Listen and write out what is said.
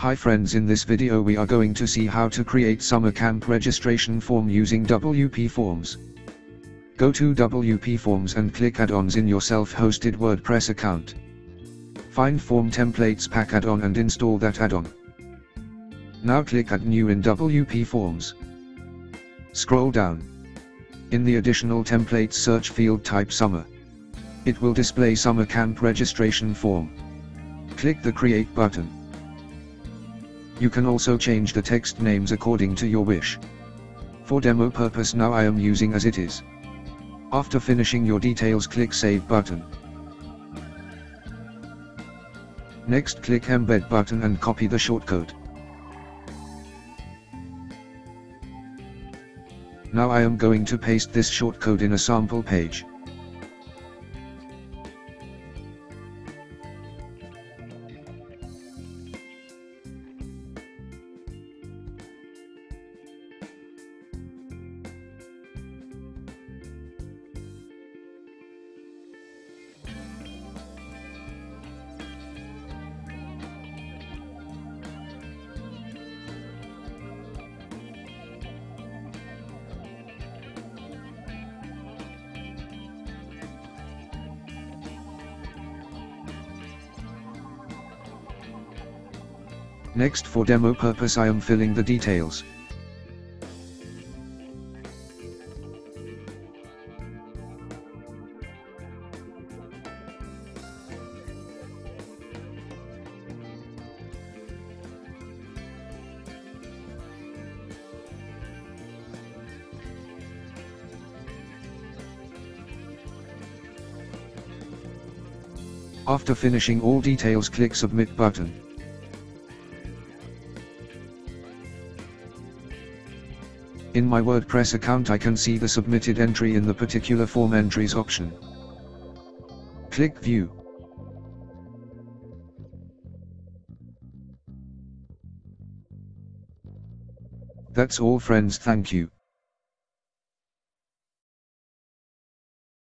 Hi friends in this video we are going to see how to create summer camp registration form using WP Forms. Go to WP Forms and click add-ons in your self-hosted WordPress account. Find Form Templates Pack add-on and install that add-on. Now click Add New in WP Forms. Scroll down. In the additional templates search field type Summer. It will display Summer Camp registration form. Click the Create button. You can also change the text names according to your wish. For demo purpose now I am using as it is. After finishing your details click Save button. Next click Embed button and copy the shortcode. Now I am going to paste this shortcode in a sample page. Next for demo purpose I am filling the details. After finishing all details click submit button. In my WordPress account I can see the submitted entry in the particular form entries option. Click View. That's all friends thank you.